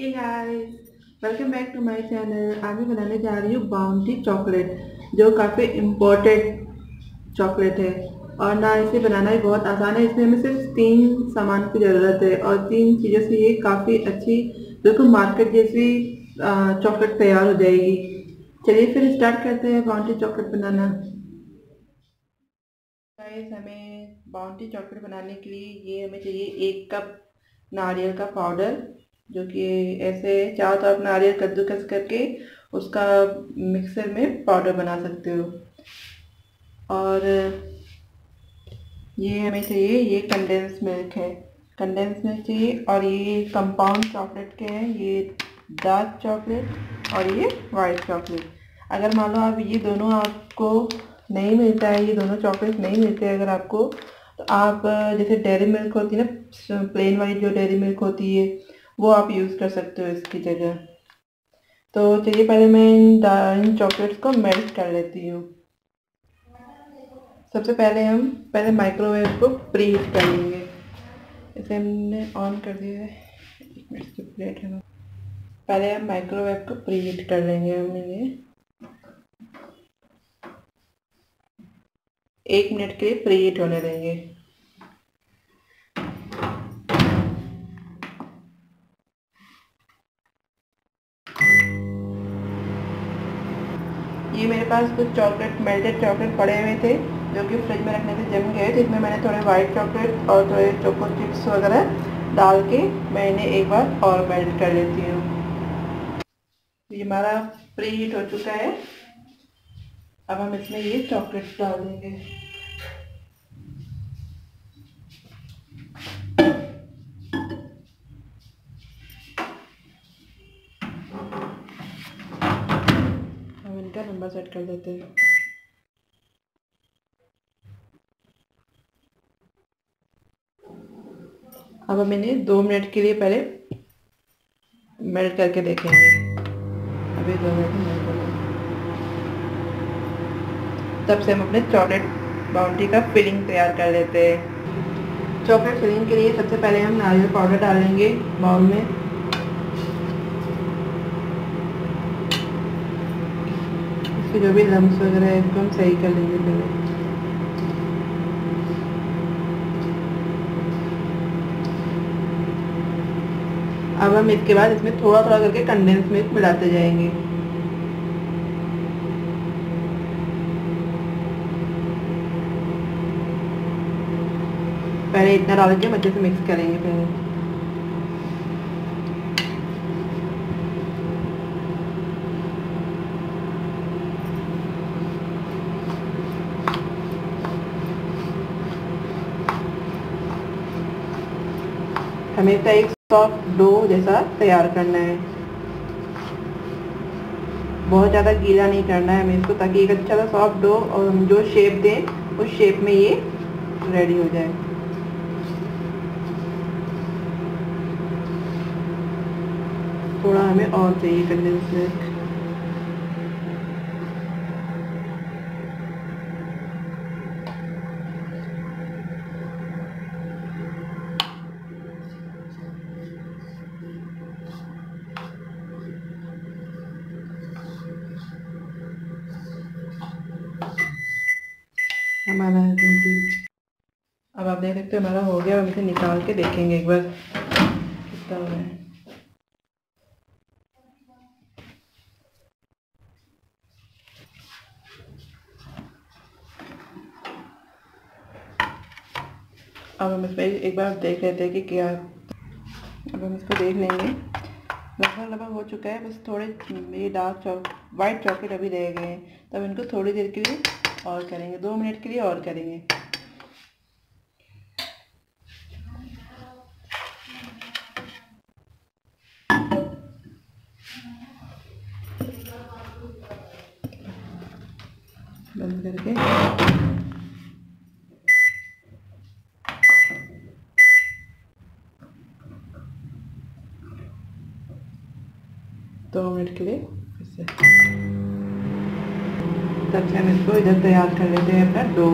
Guys welcome back to my channel आज मैं बनाने जा रही हूँ बाउंटी चॉकलेट जो काफ़ी इम्पोर्टेंट चॉकलेट है। और ना इसे बनाना भी बहुत आसान है, इसमें हमें सिर्फ़ तीन सामान की ज़रूरत है। और तीन चीज़ों से ये काफ़ी अच्छी, बिल्कुल मार्केट जैसी चॉकलेट तैयार हो जाएगी। चलिए फिर स्टार्ट करते हैं बाउंटी चॉकलेट बनाना। गाइस हमें बाउंटी चॉकलेट बनाने के लिए ये हमें चाहिए एक कप नारियल का पाउडर जो कि ऐसे चाहो तो तरफ़ नारियल कद्दूकस करके उसका मिक्सर में पाउडर बना सकते हो। और ये हमें चाहिए, ये कंडेंस मिल्क है। कंडेंस मिल्क चाहिए और ये कंपाउंड चॉकलेट के हैं, ये डार्क चॉकलेट और ये वाइट चॉकलेट अगर मान लो आप ये दोनों आपको नहीं मिलता है, ये दोनों चॉकलेट नहीं मिलते अगर आपको तो आप जैसे डेयरी मिल्क होती है ना प्लेन वाइट जो डेयरी मिल्क होती है वो आप यूज़ कर सकते हो इसकी जगह। तो चलिए पहले मैं इन इन चॉकलेट्स को मेल्ट कर लेती हूँ। सबसे पहले हम, पहले माइक्रोवेव को प्री हीट कर लेंगे। इसे हमने ऑन कर दिया है। प्लेट है पहले हम माइक्रोवेव को प्री हीट कर लेंगे हमने ये एक मिनट के लिए प्री हीट होने देंगे। ये मेरे पास कुछ चॉकलेट मेल्टेड चॉकलेट पड़े हुए थे, जो कि फ्रिज में रखने से जम गए थे। इसमें मैंने थोड़े वाइट चॉकलेट और थोड़े चोको चिप्स वगैरह डाल के मैं इन्हें एक बार और मेल्ट कर लेती हूँ। ये हमारा प्री हीट हो चुका है। अब हम इसमें ये चॉकलेट डाल देंगे का नंबर सेट कर देते हैं। अब हम इन्हें दो मिनट के लिए पहले मेल्ट करके देखेंगे। अभी दो मिनट मेल्ट कर तब से हम अपने चॉकलेट बाउंड्री का फिलिंग तैयार कर लेते हैं। चॉकलेट फिलिंग के लिए सबसे पहले हम नारियल पाउडर डालेंगे बाउल में। इसके जो भी लम्स वगैरह है इसको हम सही कर लेंगे पहले अब हम इसके बाद इसमें थोड़ा थोड़ा करके कंडेंस मिल्क मिलाते जाएँगे। पहले इतना डाल के अच्छे से मिक्स करेंगे पहले हमें इसका एक सॉफ्ट डो जैसा तैयार करना है। बहुत ज़्यादा गीला नहीं करना है हमें इसको, ताकि एक अच्छा सा सॉफ्ट डो और हम जो शेप दें, उस शेप में ये रेडी हो जाए। थोड़ा हमें और चाहिए कंडेंस मिल्क हमारा अब आप देख सकते हो हमारा हो गया हम इसे निकाल के देखेंगे एक बार। कितना हो रहा है अब हम इसमें एक बार देख लेते हैं कि क्या। अब हम इसको देख लेंगे। लगभग लगभग हो चुका है, बस थोड़े ये डार्क चॉक वाइट चॉकलेट अभी रह गए हैं। तब इनको थोड़ी देर के लिए और करेंगे, दो मिनट के लिए और करेंगे। बंद करके। दो मिनट के लिए फिर से। तब से हम इसको इधर तैयार कर लेते हैं अपना डो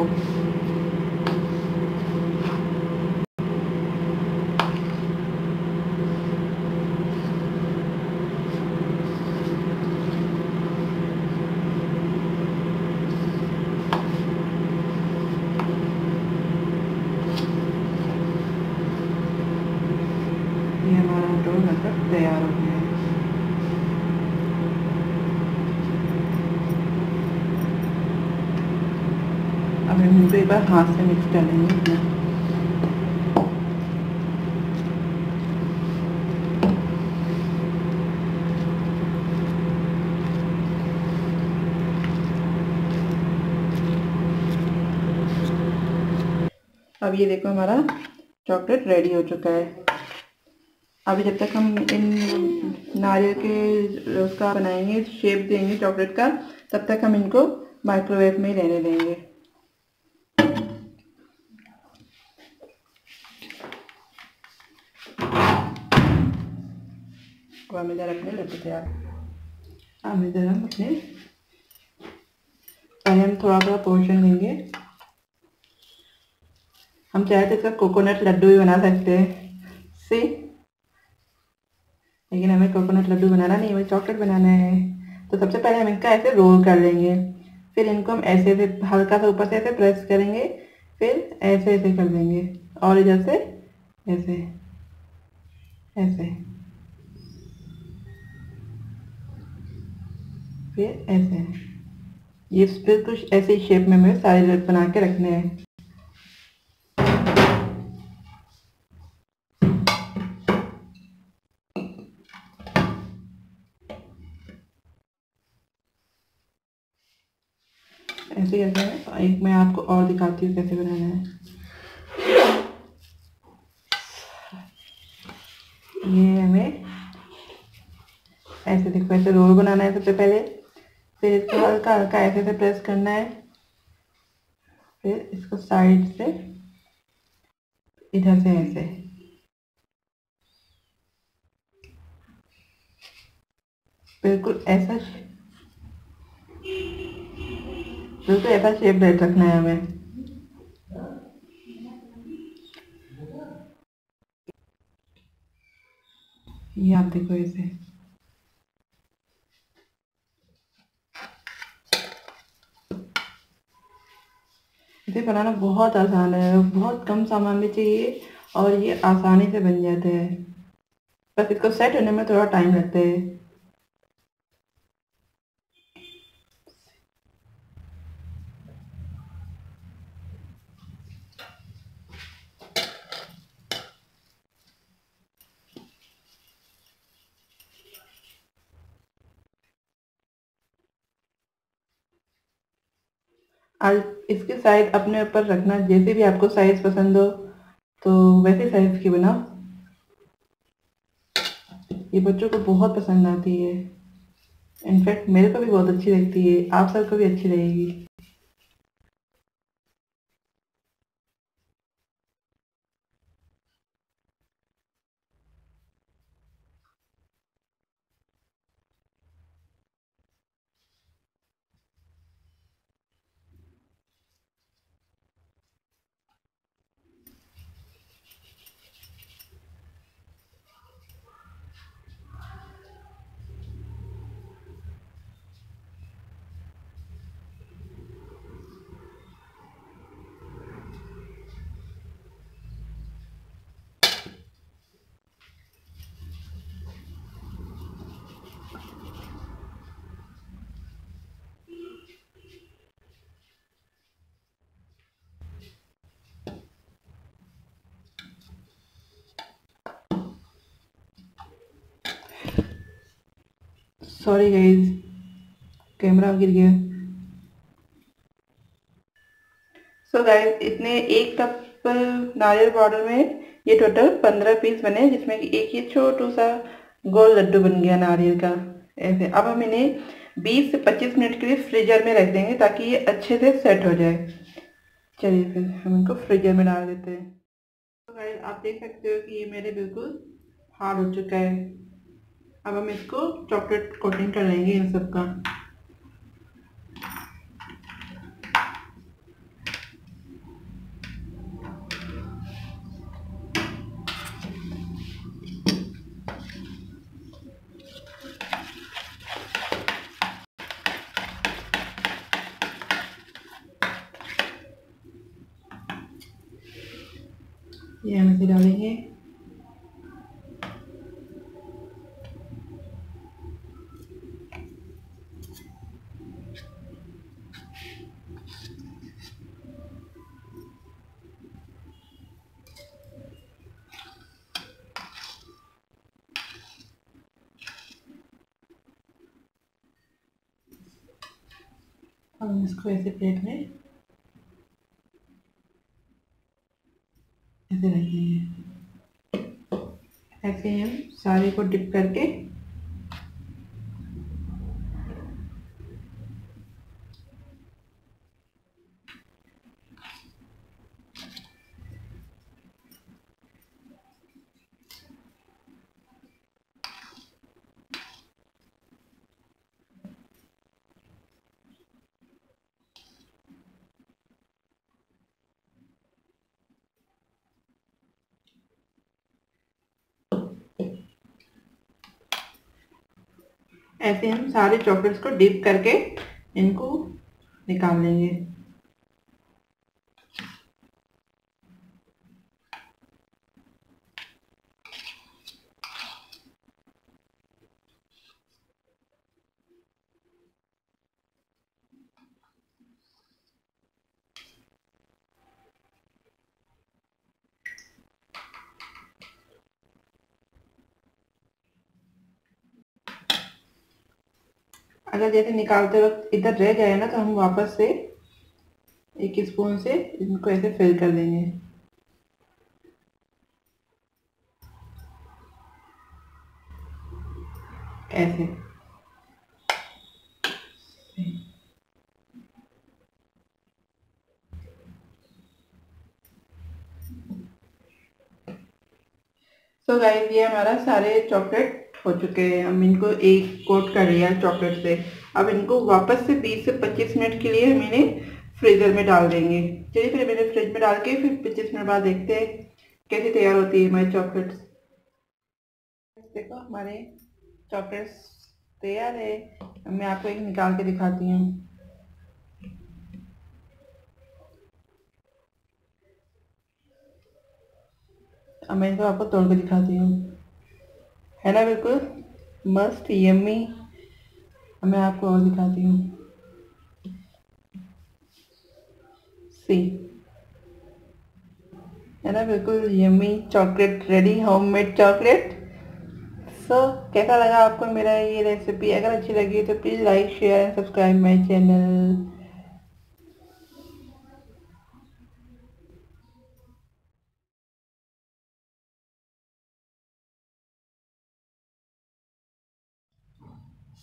अब हम इनको एक बार हाथ से मिक्स अब ये देखो हमारा चॉकलेट रेडी हो चुका है। अभी जब तक हम इन नारियल के उसका बनाएँगे शेप देंगे चॉकलेट का, तब तक हम इनको माइक्रोवेव में रहने देंगे। हम इधर अपने अब इधर हम अपने पहले हम थोड़ा थोड़ा पोर्शन लेंगे। हम चाहे तो इसका कोकोनट लड्डू भी बना सकते हैं। सी लेकिन हमें कोकोनट लड्डू बनाना नहीं हमें चॉकलेट बनाना है। तो सबसे पहले हम इनका ऐसे रोल कर लेंगे। फिर इनको हम ऐसे ऐसे, हल्का सा ऊपर से ऐसे प्रेस करेंगे। फिर ऐसे ऐसे कर देंगे और इधर से ऐसे ऐसे। फिर ऐसे ये बिल्कुल ऐसे ही शेप में हमें सारे बना के रखने हैं। ऐसे कैसे है। एक मैं आपको और दिखाती हूँ कैसे बनाना है। ये हमें ऐसे देखो, ऐसे रोल बनाना है सबसे पहले। फिर इसको हल्का हल्का ऐसे से प्रेस करना है। फिर इसको साइड से इधर से ऐसे। बिल्कुल ऐसा बिल्कुल ऐसा शेप दे रखना है हमें। ये आप देखो इसे इसे बनाना बहुत आसान है, बहुत कम सामान भी चाहिए और ये आसानी से बन जाते हैं। बस इसको सेट होने में थोड़ा टाइम लगता है। आज इसके साइज़ अपने ऊपर रखना, जैसे भी आपको साइज़ पसंद हो तो वैसे साइज़ की बनाओ। ये बच्चों को बहुत पसंद आती है। इनफैक्ट मेरे को भी बहुत अच्छी लगती है। आप सबको भी अच्छी लगेगी। सॉरी गाइज़ कैमरा गिर गया। सो so गाइज़ इतने एक कप नारियल पाउडर में ये टोटल पंद्रह पीस बने, जिसमें कि एक ये छोटू सा गोल लड्डू बन गया नारियल का। ऐसे, अब हम इन्हें 20 से 25 मिनट के लिए फ्रीजर में रख देंगे ताकि ये अच्छे से सेट हो जाए। चलिए फिर हम इनको फ्रीजर में डाल देते हैं। तो गाइज़ आप देख सकते हो कि ये मेरे बिल्कुल हार्ड हो चुका है। अब हम इसको चॉकलेट कोटिंग कर लेंगे इन सब का। ये हम इसे डालेंगे। हम इसको ऐसे प्लेट में ऐसे रखेंगे ऐसे हम सारे को डिप करके ऐसे हम सारे चॉकलेट्स को डिप करके इनको निकाल लेंगे। अगर जैसे निकालते वक्त इधर रह जाए ना तो हम वापस से एक स्पून से इनको ऐसे फिल कर देंगे। ऐसे। सो so गाइस ये हमारा सारे चॉकलेट हो चुके हैं। हम इनको एक कोट कर लिया चॉकलेट से। अब इनको वापस से 20 से 25 मिनट के लिए हम इन्हें फ्रीज़र में डाल देंगे। चलिए फिर मैंने फ्रिज में डाल के फिर 25 मिनट बाद देखते हैं कैसे तैयार होती है हमारी चॉकलेट्स। देखो, हमारे चॉकलेट्स तैयार है। मैं आपको एक निकाल के दिखाती हूँ। अब मैं इनको आपको तोड़ के दिखाती हूँ। है ना बिल्कुल मस्त यम्मी मैं आपको और दिखाती हूँ। सी है ना बिल्कुल yummy chocolate ready homemade chocolate so कैसा लगा आपको मेरा ये रेसिपी अगर अच्छी लगी तो please like share and subscribe my channel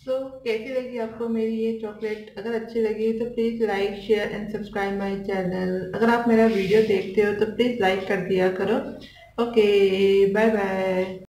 so so, कैसी लगी आपको मेरी ये चॉकलेट अगर अच्छी लगी तो please like share and subscribe my channel अगर आप मेरा वीडियो देखते हो तो प्लीज़ लाइक कर दिया करो. Okay bye bye